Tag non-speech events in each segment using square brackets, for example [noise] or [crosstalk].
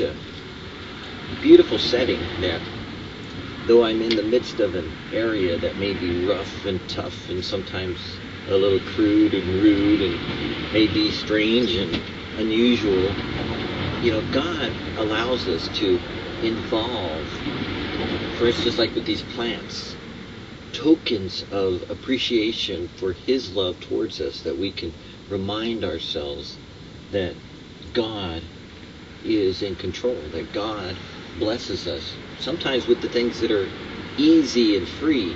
a beautiful setting that though I'm in the midst of an area that may be rough and tough and sometimes a little crude and rude and may be strange and unusual, you know, God allows us to involve, for instance, like with these plants, tokens of appreciation for His love towards us that we can remind ourselves that God is in control, that God blesses us. Sometimes with the things that are easy and free,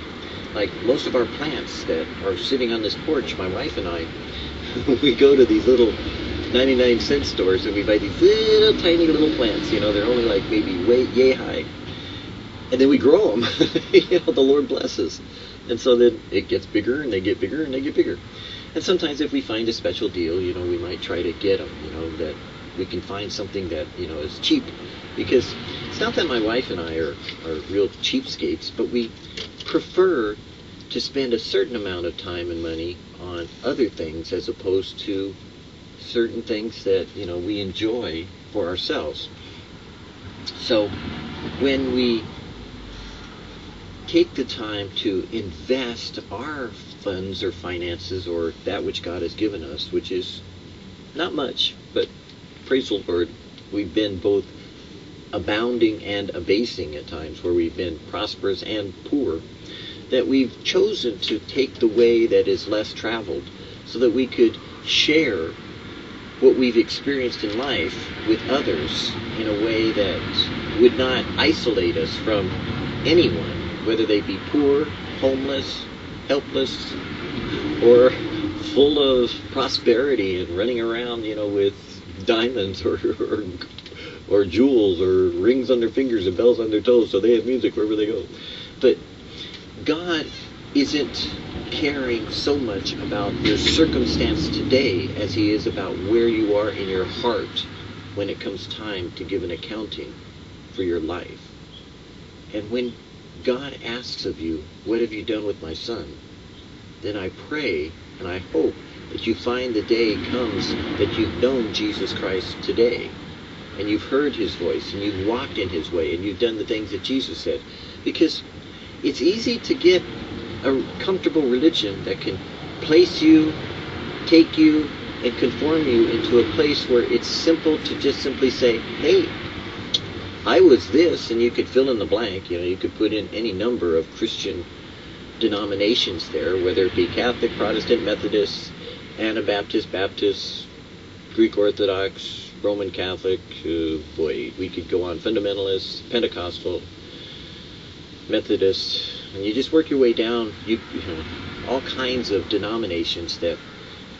like most of our plants that are sitting on this porch, my wife and I, [laughs] we go to these little 99 cent stores and we buy these little tiny little plants. You know, they're only like maybe way yay high. And then we grow them. [laughs] you know, the Lord blesses. And so then it gets bigger and they get bigger and they get bigger. And sometimes if we find a special deal, you know, we might try to get them, you know, that we can find something that you know is cheap because it's not that my wife and I are, are real cheapskates, but we prefer to spend a certain amount of time and money on other things as opposed to certain things that you know we enjoy for ourselves. So when we take the time to invest our funds or finances or that which God has given us, which is not much, but praise the we've been both abounding and abasing at times, where we've been prosperous and poor, that we've chosen to take the way that is less traveled so that we could share what we've experienced in life with others in a way that would not isolate us from anyone, whether they be poor, homeless, helpless, or full of prosperity and running around, you know, with diamonds or, or or jewels or rings on their fingers and bells on their toes so they have music wherever they go. But God isn't caring so much about your circumstance today as he is about where you are in your heart when it comes time to give an accounting for your life. And when God asks of you, what have you done with my son? Then I pray and I hope that you find the day comes that you've known Jesus Christ today and you've heard his voice and you've walked in his way and you've done the things that Jesus said. Because it's easy to get a comfortable religion that can place you, take you, and conform you into a place where it's simple to just simply say, hey, I was this, and you could fill in the blank. You know, you could put in any number of Christian denominations there, whether it be Catholic, Protestant, Methodist, Anabaptist, Baptist, Greek Orthodox, Roman Catholic, uh, boy, we could go on, fundamentalist, Pentecostal, Methodist, and you just work your way down, you, you know, all kinds of denominations that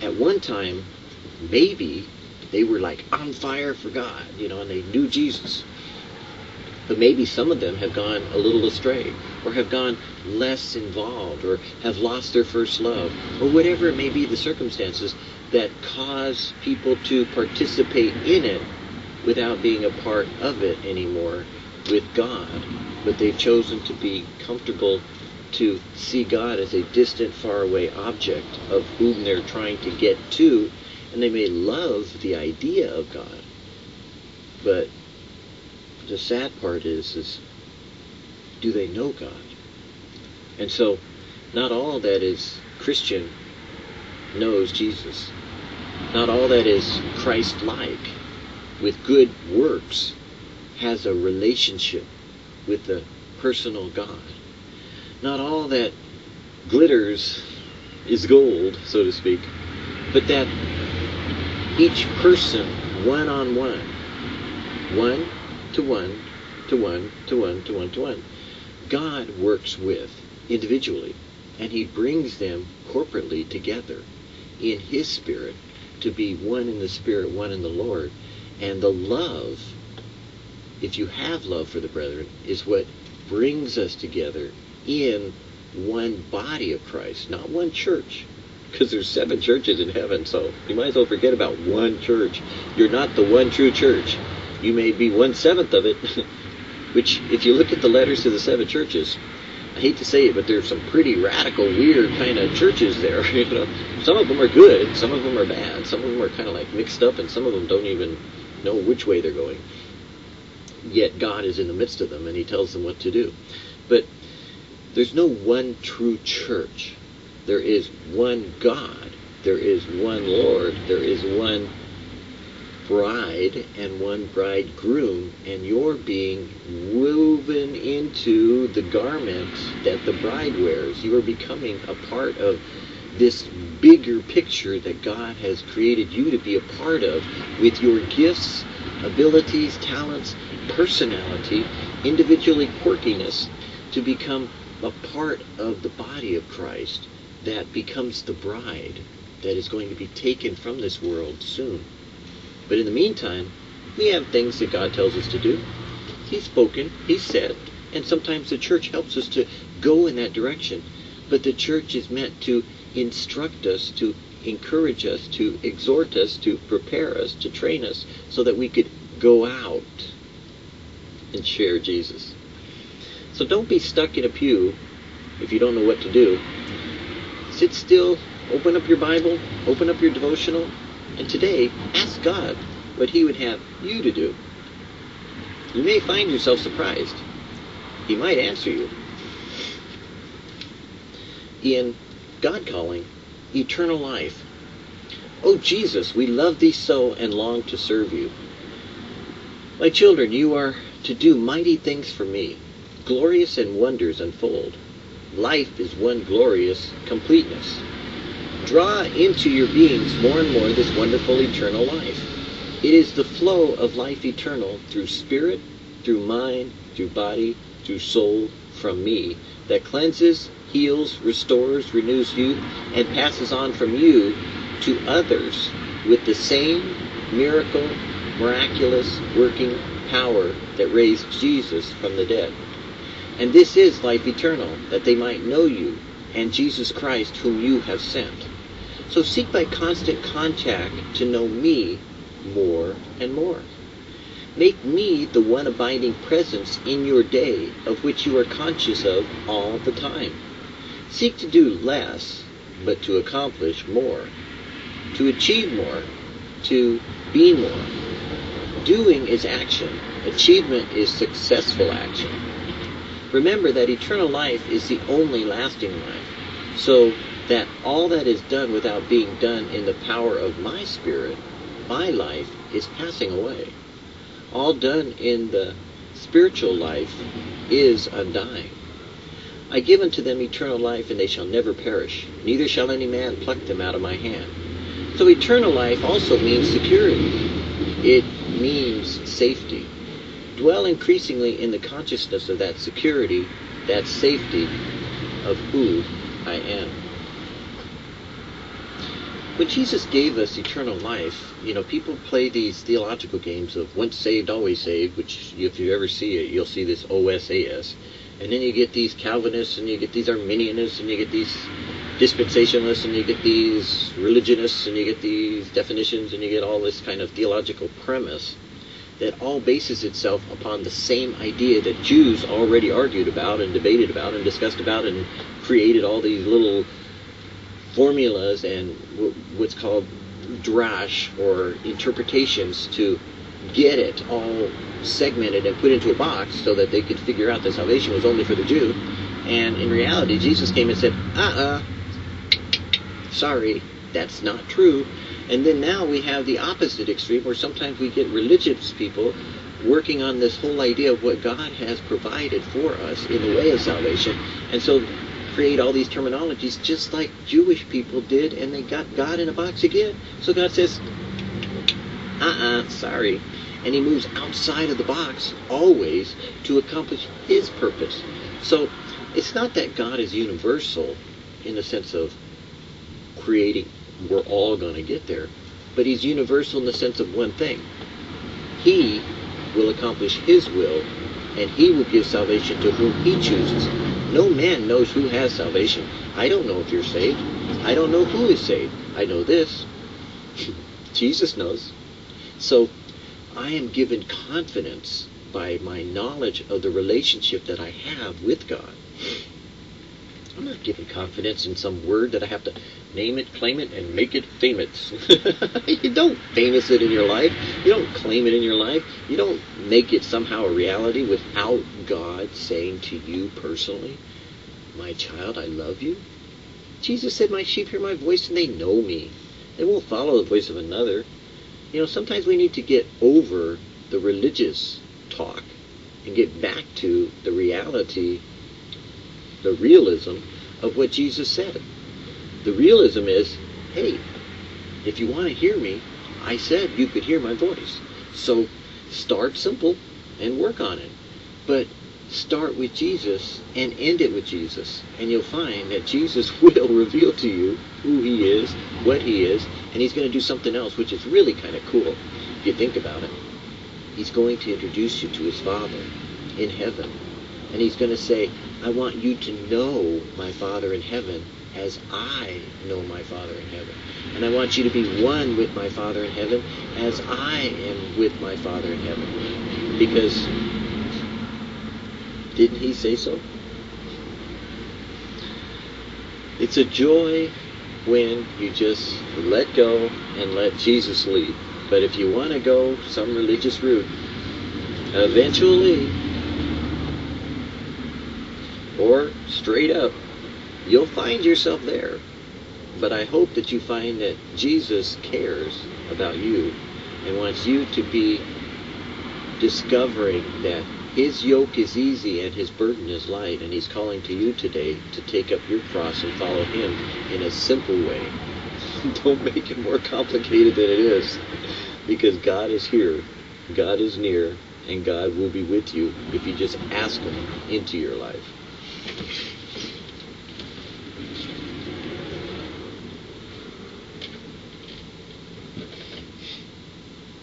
at one time, maybe they were like on fire for God, you know, and they knew Jesus. But maybe some of them have gone a little astray, or have gone less involved, or have lost their first love, or whatever it may be the circumstances that cause people to participate in it without being a part of it anymore with God. But they've chosen to be comfortable to see God as a distant, faraway object of whom they're trying to get to, and they may love the idea of God. But the sad part is, is do they know God? And so, not all that is Christian knows Jesus. Not all that is Christ-like, with good works, has a relationship with the personal God. Not all that glitters is gold, so to speak, but that each person, one on one, one to one, to one, to one, to one, to one. God works with individually, and He brings them corporately together in His Spirit to be one in the Spirit, one in the Lord. And the love, if you have love for the brethren, is what brings us together in one body of Christ, not one church. Because there's seven churches in heaven, so you might as well forget about one church. You're not the one true church you may be one seventh of it. [laughs] Which, if you look at the letters to the seven churches, I hate to say it, but there's some pretty radical, weird kind of churches there. [laughs] You know, some of them are good, some of them are bad, some of them are kind of like mixed up, and some of them don't even know which way they're going. yet God is in the midst of them and he tells them what to do. But there's no one true church. There is one God. There is one Lord. There is one bride and one bridegroom, and you're being woven into the garment that the bride wears. You are becoming a part of this bigger picture that God has created you to be a part of with your gifts, abilities, talents, personality, individually quirkiness to become a part of the body of Christ that becomes the bride that is going to be taken from this world soon. But in the meantime, we have things that God tells us to do. He's spoken, He's said, and sometimes the church helps us to go in that direction. But the church is meant to instruct us, to encourage us, to exhort us, to prepare us, to train us, so that we could go out and share Jesus. So don't be stuck in a pew if you don't know what to do. Sit still, open up your Bible, open up your devotional, and today ask God what He would have you to do. You may find yourself surprised. He might answer you. In God calling, eternal life. Oh Jesus, we love thee so and long to serve you. My children, you are to do mighty things for me glorious and wonders unfold. Life is one glorious completeness. Draw into your beings more and more this wonderful eternal life. It is the flow of life eternal through spirit, through mind, through body, through soul, from me, that cleanses, heals, restores, renews you, and passes on from you to others with the same miracle, miraculous working power that raised Jesus from the dead. And this is life eternal, that they might know you and Jesus Christ whom you have sent. So seek by constant contact to know me more and more. Make me the one abiding presence in your day of which you are conscious of all the time. Seek to do less, but to accomplish more. To achieve more, to be more. Doing is action. Achievement is successful action. Remember that eternal life is the only lasting life. So that all that is done without being done in the power of my spirit, my life, is passing away. All done in the spiritual life is undying. I give unto them eternal life, and they shall never perish, neither shall any man pluck them out of my hand. So eternal life also means security. It means safety dwell increasingly in the consciousness of that security, that safety of who I am. When Jesus gave us eternal life, you know, people play these theological games of once saved, always saved, which if you ever see it, you'll see this OSAS. And then you get these Calvinists, and you get these Arminianists, and you get these dispensationalists, and you get these religionists, and you get these definitions, and you get all this kind of theological premise that all bases itself upon the same idea that Jews already argued about and debated about and discussed about and created all these little formulas and what's called drash or interpretations to get it all segmented and put into a box so that they could figure out that salvation was only for the Jew. And in reality, Jesus came and said, uh uh, sorry, that's not true. And then now we have the opposite extreme where sometimes we get religious people working on this whole idea of what God has provided for us in the way of salvation. And so create all these terminologies just like Jewish people did and they got God in a box again. So God says, uh-uh, sorry. And he moves outside of the box always to accomplish his purpose. So it's not that God is universal in the sense of creating we're all going to get there. But he's universal in the sense of one thing. He will accomplish his will, and he will give salvation to whom he chooses. No man knows who has salvation. I don't know if you're saved. I don't know who is saved. I know this. [laughs] Jesus knows. So I am given confidence by my knowledge of the relationship that I have with God. I'm not giving confidence in some word that I have to name it, claim it, and make it famous. [laughs] you don't famous it in your life. You don't claim it in your life. You don't make it somehow a reality without God saying to you personally, My child, I love you. Jesus said, My sheep hear my voice and they know me. They won't follow the voice of another. You know, sometimes we need to get over the religious talk and get back to the reality, the realism of what Jesus said. The realism is, hey, if you want to hear me, I said you could hear my voice. So start simple and work on it. But start with Jesus and end it with Jesus. And you'll find that Jesus [laughs] will reveal to you who he is, what he is, and he's going to do something else, which is really kind of cool if you think about it. He's going to introduce you to his Father in heaven. And he's going to say, I want you to know my Father in heaven as I know my Father in heaven. And I want you to be one with my Father in heaven as I am with my Father in heaven. Because didn't he say so? It's a joy when you just let go and let Jesus lead. But if you want to go some religious route, eventually, or straight up, you'll find yourself there. But I hope that you find that Jesus cares about you and wants you to be discovering that his yoke is easy and his burden is light, and he's calling to you today to take up your cross and follow him in a simple way. [laughs] Don't make it more complicated than it is, because God is here, God is near, and God will be with you if you just ask him into your life. Thank you.